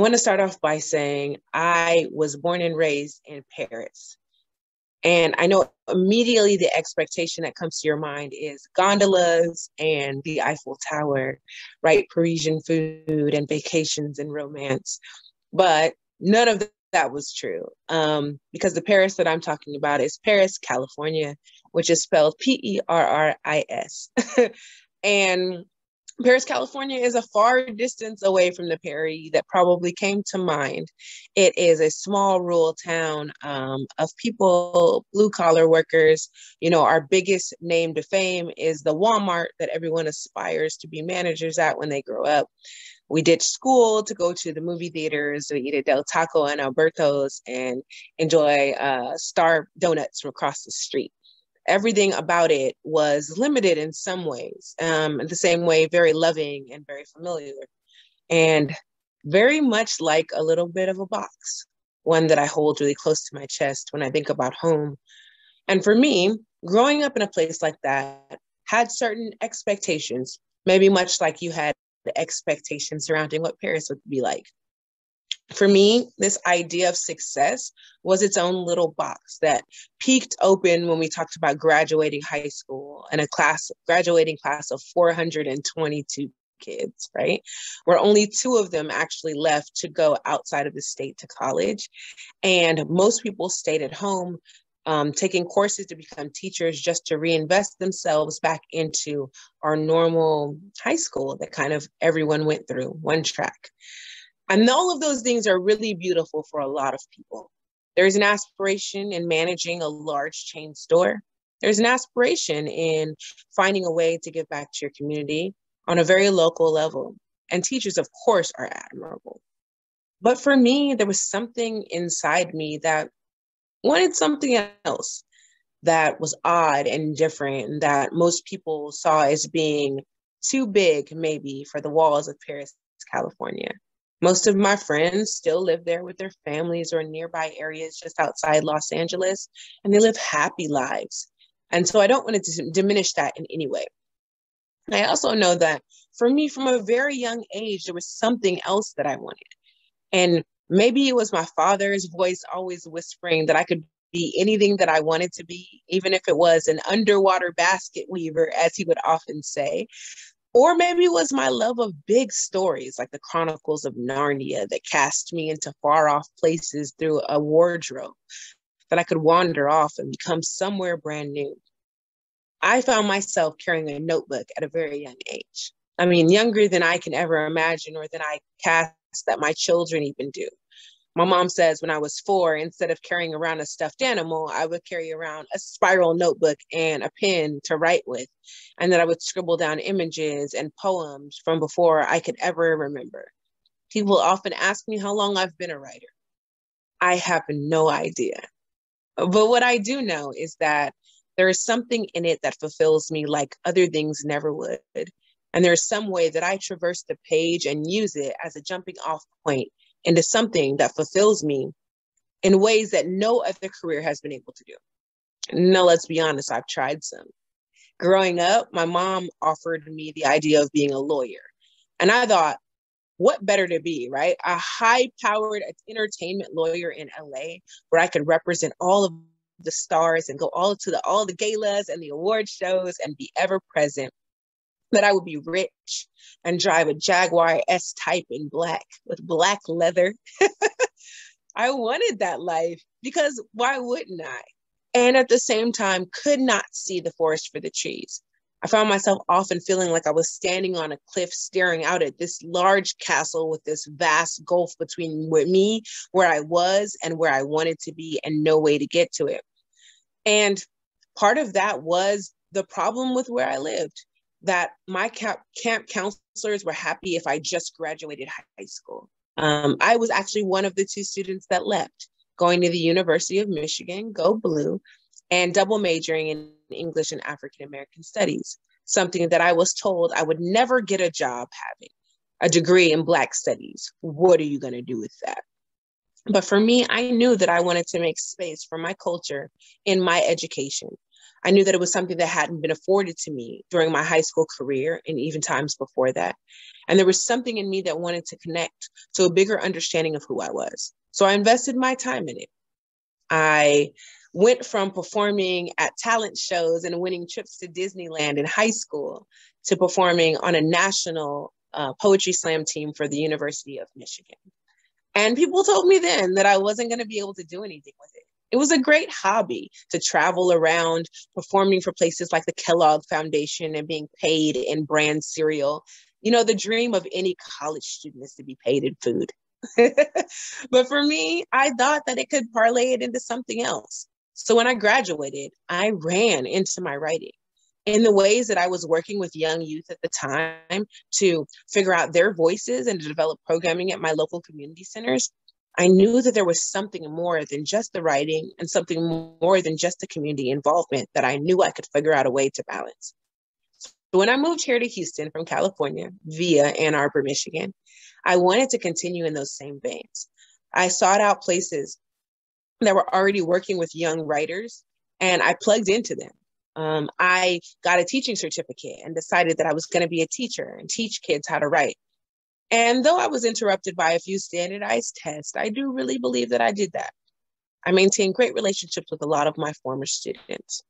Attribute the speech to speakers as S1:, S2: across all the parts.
S1: want to start off by saying I was born and raised in Paris. And I know immediately the expectation that comes to your mind is gondolas and the Eiffel Tower, right? Parisian food and vacations and romance. But none of that was true um, because the Paris that I'm talking about is Perris, California, which is spelled P E R R I S. and Perris, California is a far distance away from the Perry that probably came to mind. It is a small rural town um, of people, blue collar workers. You know, our biggest name to fame is the Walmart that everyone aspires to be managers at when they grow up. We did school to go to the movie theaters, we eat at Del Taco and Alberto's and enjoy uh, Star Donuts from across the street everything about it was limited in some ways. Um, the same way, very loving and very familiar, and very much like a little bit of a box, one that I hold really close to my chest when I think about home. And for me, growing up in a place like that had certain expectations, maybe much like you had the expectations surrounding what Paris would be like for me, this idea of success was its own little box that peaked open when we talked about graduating high school and a class, graduating class of 422 kids, right? Where only two of them actually left to go outside of the state to college. And most people stayed at home um, taking courses to become teachers just to reinvest themselves back into our normal high school that kind of everyone went through, one track. And all of those things are really beautiful for a lot of people. There's an aspiration in managing a large chain store. There's an aspiration in finding a way to give back to your community on a very local level. And teachers, of course, are admirable. But for me, there was something inside me that wanted something else that was odd and different that most people saw as being too big, maybe, for the walls of Perris, California. Most of my friends still live there with their families or nearby areas just outside Los Angeles, and they live happy lives. And so I don't want to diminish that in any way. I also know that for me, from a very young age, there was something else that I wanted. And maybe it was my father's voice always whispering that I could be anything that I wanted to be, even if it was an underwater basket weaver, as he would often say. Or maybe it was my love of big stories like the Chronicles of Narnia that cast me into far off places through a wardrobe that I could wander off and become somewhere brand new. I found myself carrying a notebook at a very young age. I mean, younger than I can ever imagine or than I cast that my children even do. My mom says when I was four, instead of carrying around a stuffed animal, I would carry around a spiral notebook and a pen to write with. And that I would scribble down images and poems from before I could ever remember. People often ask me how long I've been a writer. I have no idea. But what I do know is that there is something in it that fulfills me like other things never would. And there's some way that I traverse the page and use it as a jumping off point into something that fulfills me in ways that no other career has been able to do. No, let's be honest, I've tried some. Growing up, my mom offered me the idea of being a lawyer. And I thought, what better to be, right? A high powered entertainment lawyer in LA where I could represent all of the stars and go all to the all the galas and the award shows and be ever present that I would be rich and drive a Jaguar S type in black with black leather. I wanted that life because why wouldn't I? And at the same time, could not see the forest for the trees. I found myself often feeling like I was standing on a cliff staring out at this large castle with this vast gulf between me, where I was, and where I wanted to be, and no way to get to it. And part of that was the problem with where I lived that my camp, camp counselors were happy if I just graduated high school. Um, I was actually one of the two students that left, going to the University of Michigan, go blue, and double majoring in English and African American studies, something that I was told I would never get a job having a degree in Black studies. What are you going to do with that? But for me, I knew that I wanted to make space for my culture in my education. I knew that it was something that hadn't been afforded to me during my high school career and even times before that. And there was something in me that wanted to connect to a bigger understanding of who I was. So I invested my time in it. I went from performing at talent shows and winning trips to Disneyland in high school to performing on a national uh, poetry slam team for the University of Michigan. And people told me then that I wasn't going to be able to do anything with it. It was a great hobby to travel around performing for places like the Kellogg Foundation and being paid in brand cereal. You know, the dream of any college student is to be paid in food. but for me, I thought that it could parlay it into something else. So when I graduated, I ran into my writing in the ways that I was working with young youth at the time to figure out their voices and to develop programming at my local community centers. I knew that there was something more than just the writing and something more than just the community involvement that I knew I could figure out a way to balance. So when I moved here to Houston from California via Ann Arbor, Michigan, I wanted to continue in those same veins. I sought out places that were already working with young writers and I plugged into them. Um, I got a teaching certificate and decided that I was going to be a teacher and teach kids how to write. And though I was interrupted by a few standardized tests, I do really believe that I did that. I maintain great relationships with a lot of my former students.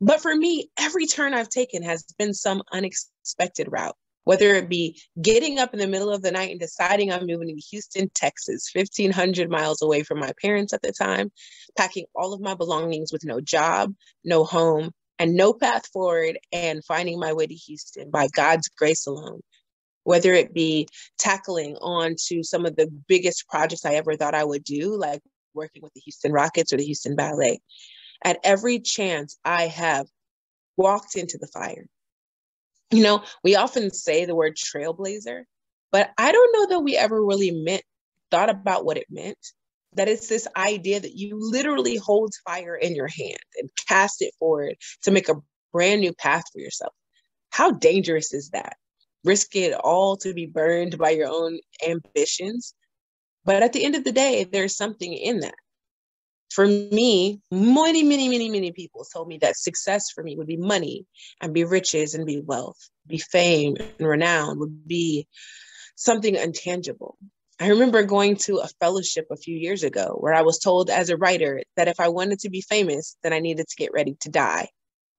S1: But for me, every turn I've taken has been some unexpected route whether it be getting up in the middle of the night and deciding I'm moving to Houston, Texas, 1500 miles away from my parents at the time, packing all of my belongings with no job, no home, and no path forward, and finding my way to Houston by God's grace alone. Whether it be tackling on to some of the biggest projects I ever thought I would do, like working with the Houston Rockets or the Houston Ballet. At every chance, I have walked into the fire you know, we often say the word trailblazer, but I don't know that we ever really meant, thought about what it meant. That it's this idea that you literally hold fire in your hand and cast it forward to make a brand new path for yourself. How dangerous is that? Risk it all to be burned by your own ambitions. But at the end of the day, there's something in that for me, many, many, many, many people told me that success for me would be money and be riches and be wealth, be fame and renown, would be something intangible. I remember going to a fellowship a few years ago where I was told as a writer that if I wanted to be famous, then I needed to get ready to die,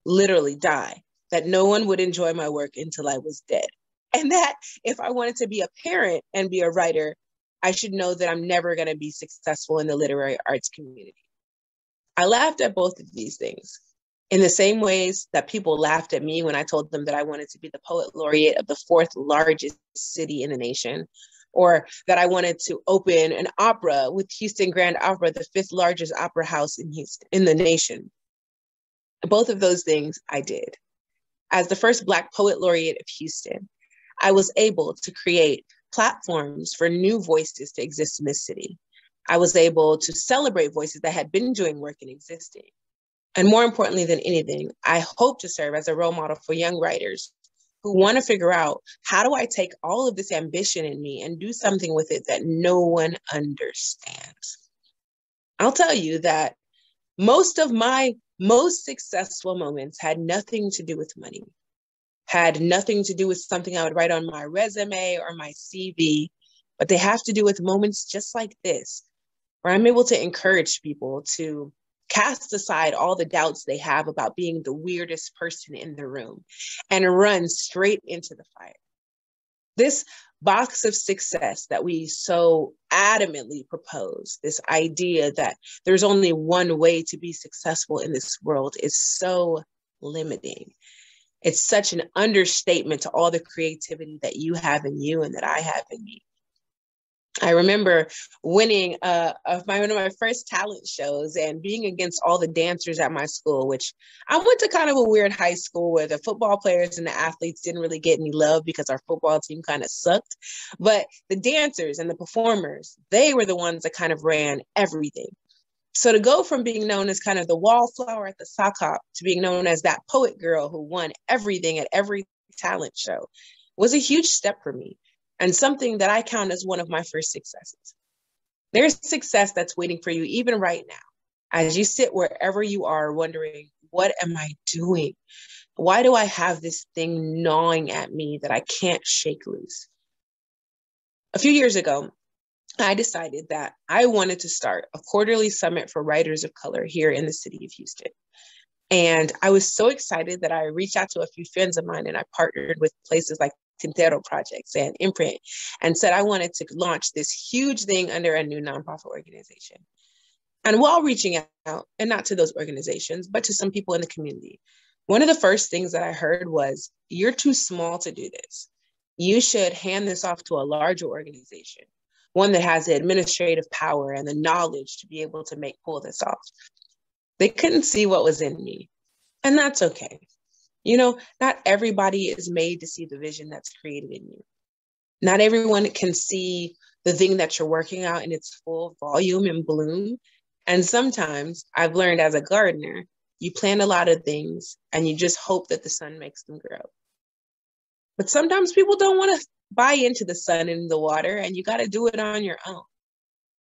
S1: literally die, that no one would enjoy my work until I was dead. And that if I wanted to be a parent and be a writer, I should know that I'm never going to be successful in the literary arts community. I laughed at both of these things in the same ways that people laughed at me when I told them that I wanted to be the poet laureate of the fourth largest city in the nation, or that I wanted to open an opera with Houston Grand Opera, the fifth largest opera house in Houston, in the nation. Both of those things I did. As the first Black poet laureate of Houston, I was able to create platforms for new voices to exist in this city. I was able to celebrate voices that had been doing work and existing. And more importantly than anything, I hope to serve as a role model for young writers who want to figure out how do I take all of this ambition in me and do something with it that no one understands. I'll tell you that most of my most successful moments had nothing to do with money had nothing to do with something I would write on my resume or my CV, but they have to do with moments just like this, where I'm able to encourage people to cast aside all the doubts they have about being the weirdest person in the room and run straight into the fire. This box of success that we so adamantly propose, this idea that there's only one way to be successful in this world, is so limiting it's such an understatement to all the creativity that you have in you and that I have in me. I remember winning uh, of my one of my first talent shows and being against all the dancers at my school, which I went to kind of a weird high school where the football players and the athletes didn't really get any love because our football team kind of sucked. But the dancers and the performers, they were the ones that kind of ran everything. So to go from being known as kind of the wallflower at the sock hop to being known as that poet girl who won everything at every talent show was a huge step for me and something that I count as one of my first successes. There's success that's waiting for you even right now as you sit wherever you are wondering, what am I doing? Why do I have this thing gnawing at me that I can't shake loose? A few years ago, I decided that I wanted to start a quarterly summit for writers of color here in the city of Houston. And I was so excited that I reached out to a few friends of mine and I partnered with places like Tintero Projects and Inprint and said I wanted to launch this huge thing under a new nonprofit organization. And while reaching out, and not to those organizations, but to some people in the community, one of the first things that I heard was, You're too small to do this. You should hand this off to a larger organization, one that has the administrative power and the knowledge to be able to make pull this off. They couldn't see what was in me, and that's okay. You know, not everybody is made to see the vision that's created in you. Not everyone can see the thing that you're working out in its full volume and bloom. And sometimes I've learned as a gardener, you plant a lot of things and you just hope that the sun makes them grow. But sometimes people don't want to buy into the sun and the water, and you got to do it on your own.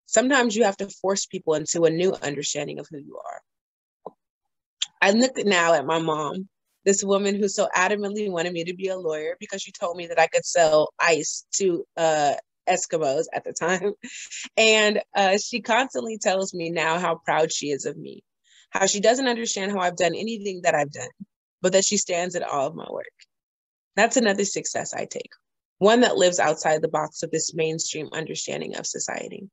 S1: Sometimes you have to force people into a new understanding of who you are. I look now at my mom this woman who so adamantly wanted me to be a lawyer because she told me that I could sell ice to uh, Eskimos at the time. And uh, she constantly tells me now how proud she is of me, how she doesn't understand how I've done anything that I've done, but that she stands in all of my work. That's another success I take, one that lives outside the box of this mainstream understanding of society.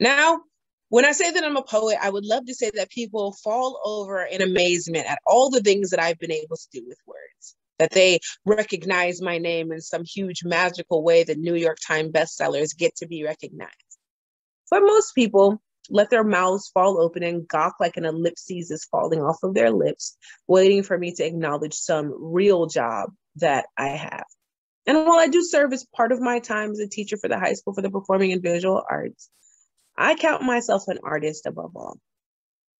S1: Now, when I say that I'm a poet, I would love to say that people fall over in amazement at all the things that I've been able to do with words, that they recognize my name in some huge magical way that New York Times bestsellers get to be recognized. But most people let their mouths fall open and gawk like an ellipses is falling off of their lips, waiting for me to acknowledge some real job that I have. And while I do serve as part of my time as a teacher for the high school for the performing and visual arts, I count myself an artist above all.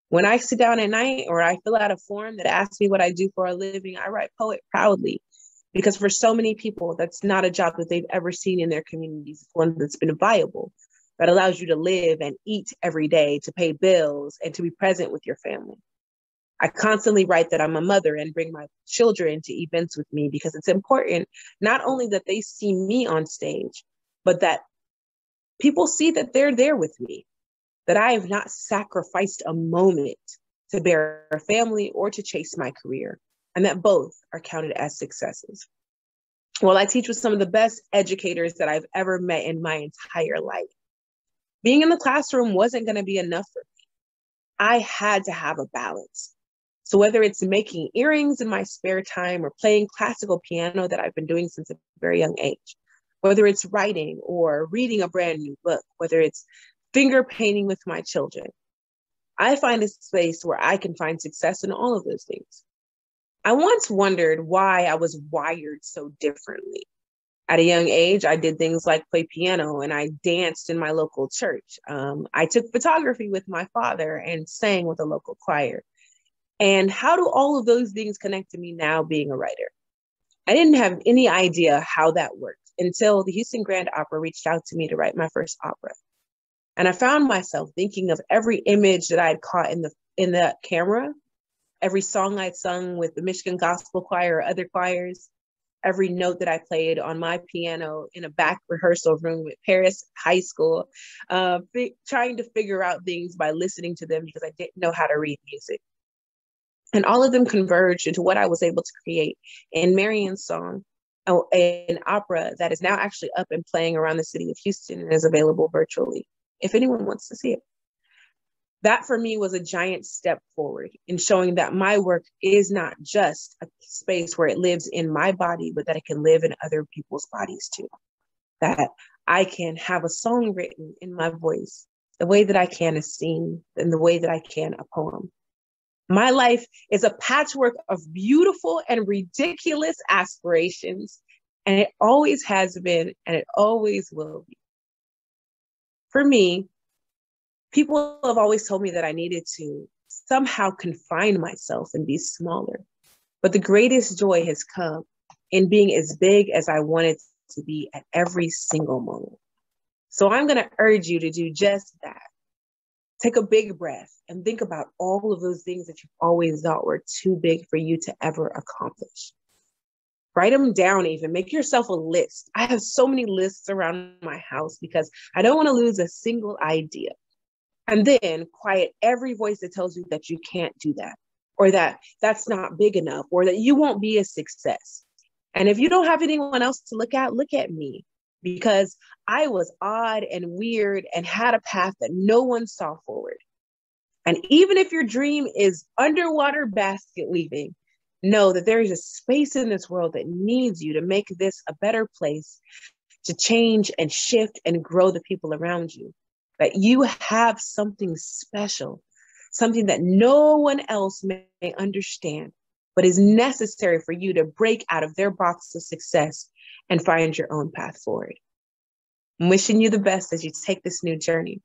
S1: When I sit down at night or I fill out a form that asks me what I do for a living, I write poet proudly because for so many people, that's not a job that they've ever seen in their communities. One that's been viable, that allows you to live and eat every day, to pay bills, and to be present with your family. I constantly write that I'm a mother and bring my children to events with me because it's important not only that they see me on stage, but that people see that they're there with me, that I have not sacrificed a moment to bear a family or to chase my career, and that both are counted as successes. Well, I teach with some of the best educators that I've ever met in my entire life. Being in the classroom wasn't going to be enough for me. I had to have a balance. So, whether it's making earrings in my spare time or playing classical piano that I've been doing since a very young age, whether it's writing or reading a brand new book, whether it's finger painting with my children. I find a space where I can find success in all of those things. I once wondered why I was wired so differently. At a young age, I did things like play piano and I danced in my local church. Um, I took photography with my father and sang with a local choir. And how do all of those things connect to me now being a writer? I didn't have any idea how that worked until the Houston Grand Opera reached out to me to write my first opera. And I found myself thinking of every image that I had caught in the in the camera, every song I'd sung with the Michigan Gospel Choir or other choirs, every note that I played on my piano in a back rehearsal room at Perris High School, uh, trying to figure out things by listening to them because I didn't know how to read music. And all of them converged into what I was able to create in Marian's song, an opera that is now actually up and playing around the city of Houston and is available virtually if anyone wants to see it. That for me was a giant step forward in showing that my work is not just a space where it lives in my body, but that it can live in other people's bodies too. That I can have a song written in my voice, the way that I can a scene, and the way that I can a poem. My life is a patchwork of beautiful and ridiculous aspirations, and it always has been, and it always will be. For me, people have always told me that I needed to somehow confine myself and be smaller. But the greatest joy has come in being as big as I wanted to be at every single moment. So I'm going to urge you to do just that. Take a big breath and think about all of those things that you've always thought were too big for you to ever accomplish. Write them down, even make yourself a list. I have so many lists around my house because I don't want to lose a single idea. And then quiet every voice that tells you that you can't do that, or that that's not big enough, or that you won't be a success. And if you don't have anyone else to look at, look at me because I was odd and weird and had a path that no one saw forward. And even if your dream is underwater basket weaving, know that there is a space in this world that needs you to make this a better place, to change and shift and grow the people around you. That you have something special, something that no one else may understand, but is necessary for you to break out of their box of success and find your own path forward. I'm wishing you the best as you take this new journey.